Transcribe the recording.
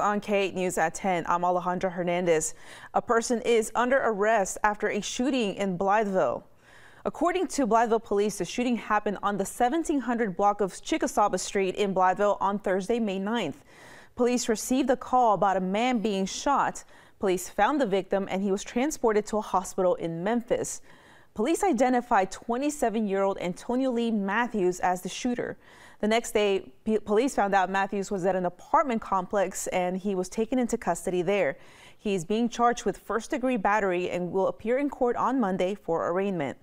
On K8 News at 10, I'm Alejandra Hernandez. A person is under arrest after a shooting in Blytheville. According to Blytheville police, the shooting happened on the 1700 block of Chickasawba Street in Blytheville on Thursday, May 9th. Police received a call about a man being shot. Police found the victim and he was transported to a hospital in Memphis. Police identified 27-year-old Antonio Lee Matthews as the shooter. The next day, police found out Matthews was at an apartment complex and he was taken into custody there. He's being charged with first-degree battery and will appear in court on Monday for arraignment.